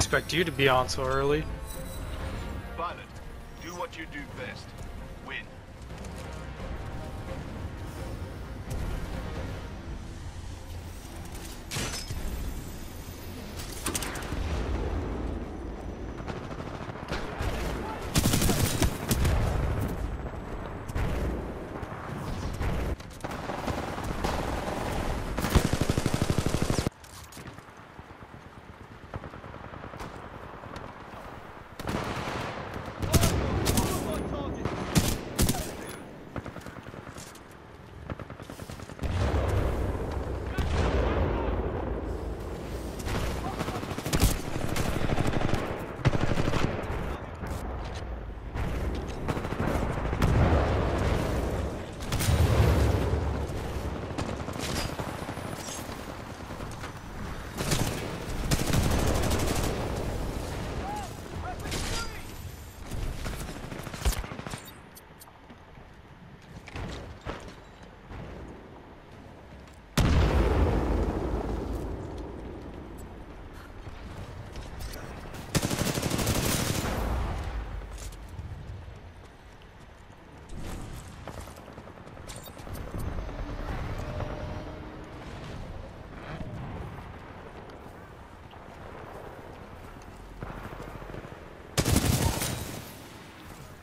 expect you to be on so early. Pilot, do what you do best.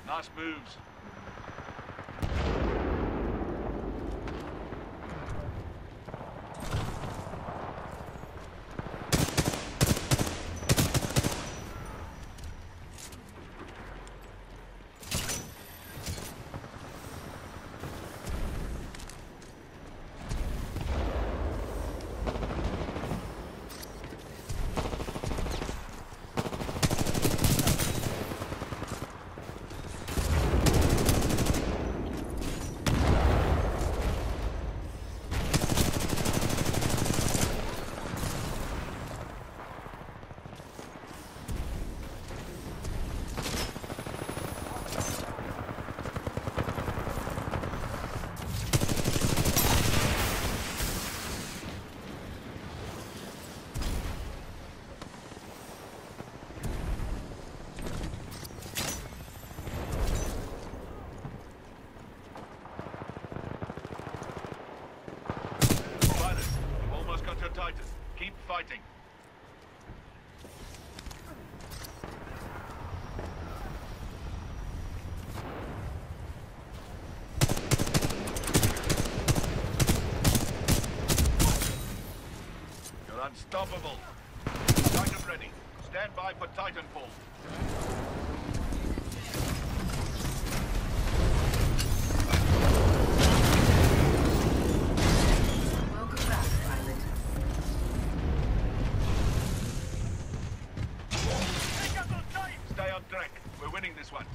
Nice moves. Pilot, you've almost got your Titan. Keep fighting. You're unstoppable. Titan ready. Stand by for Titanfall. Welcome back, pilot. Stay on track. We're winning this one.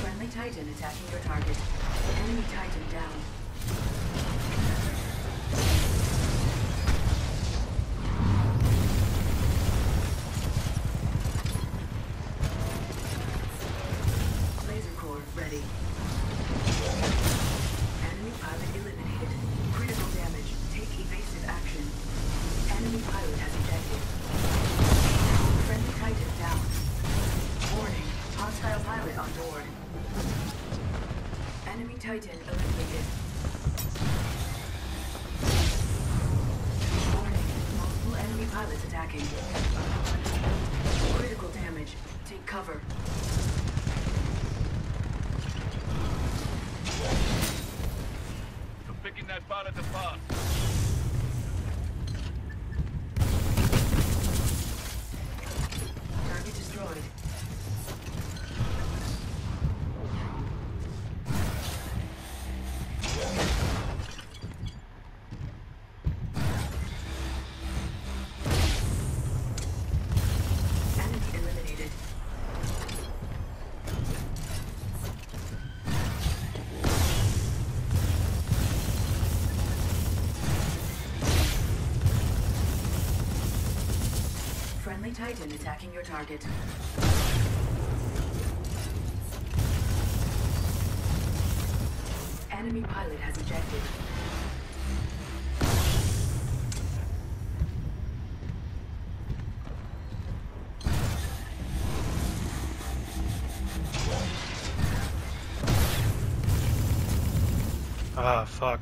Friendly Titan attacking your target. Enemy Titan down. Ready. Cover. You're picking that pilot apart. Target Titan attacking your target. Enemy pilot has ejected. Ah, fuck.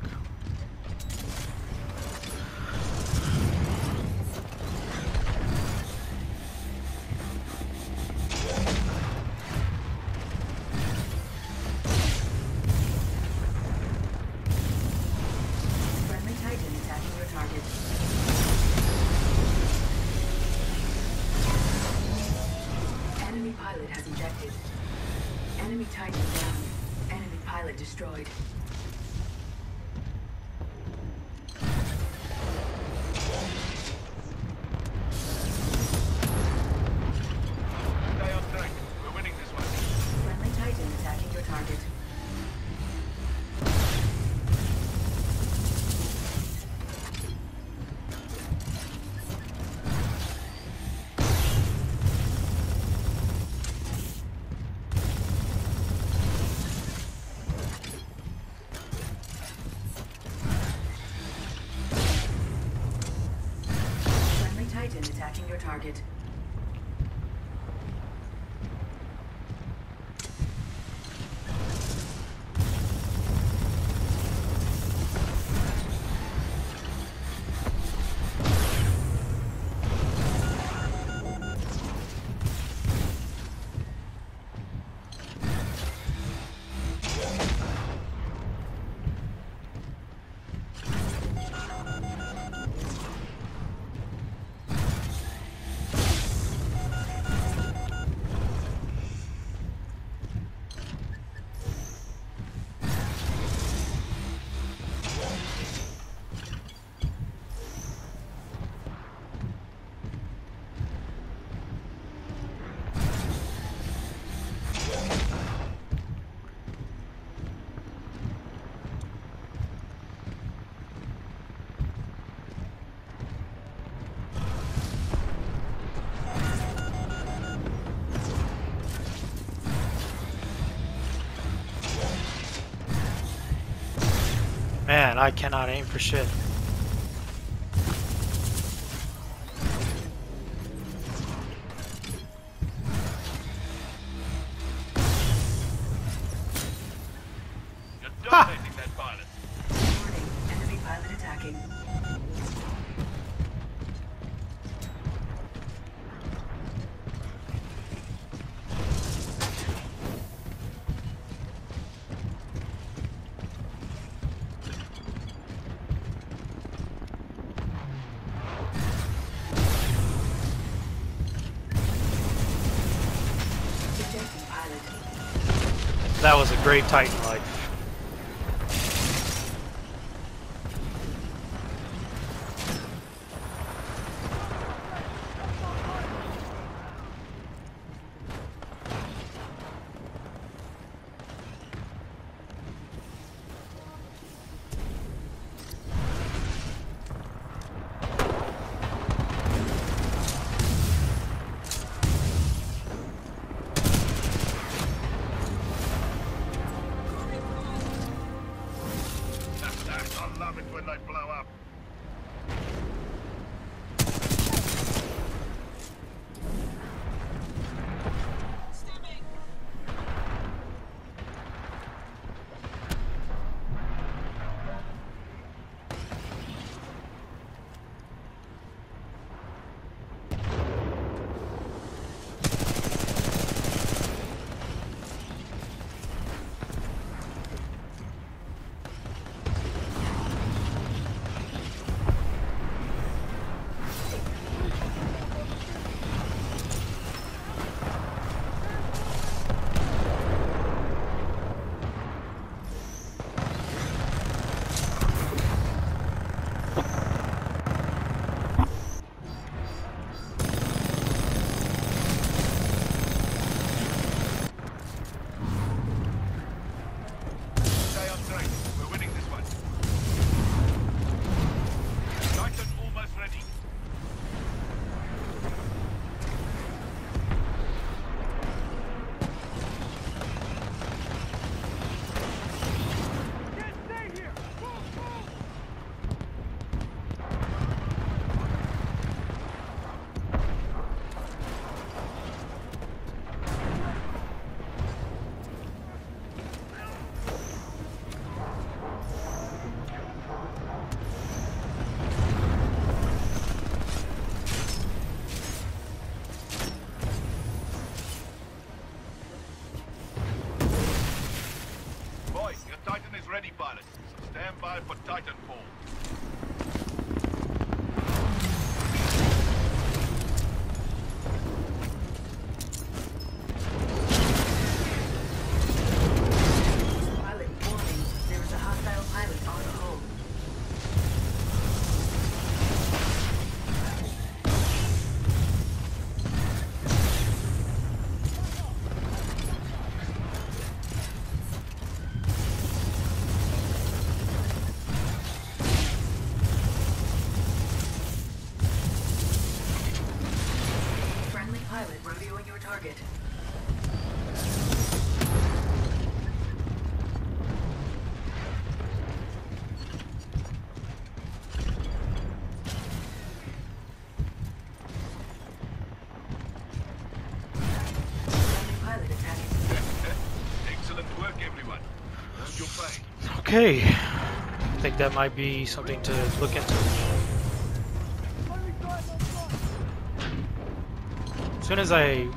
Titan attacking your target. Man, I cannot aim for shit. That was a great Titan Okay. I think that might be something to look into. As soon as I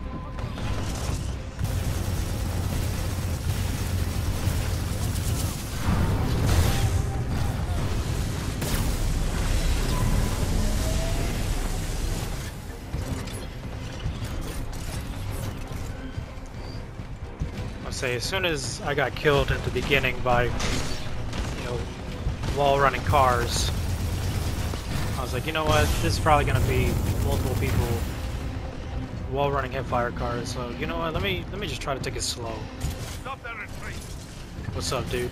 say as soon as I got killed at the beginning by you know wall running cars I was like you know what? This is probably gonna be multiple people wall running hipfire cars so you know what? Let me let me just try to take it slow. Stop their retreat. what's up dude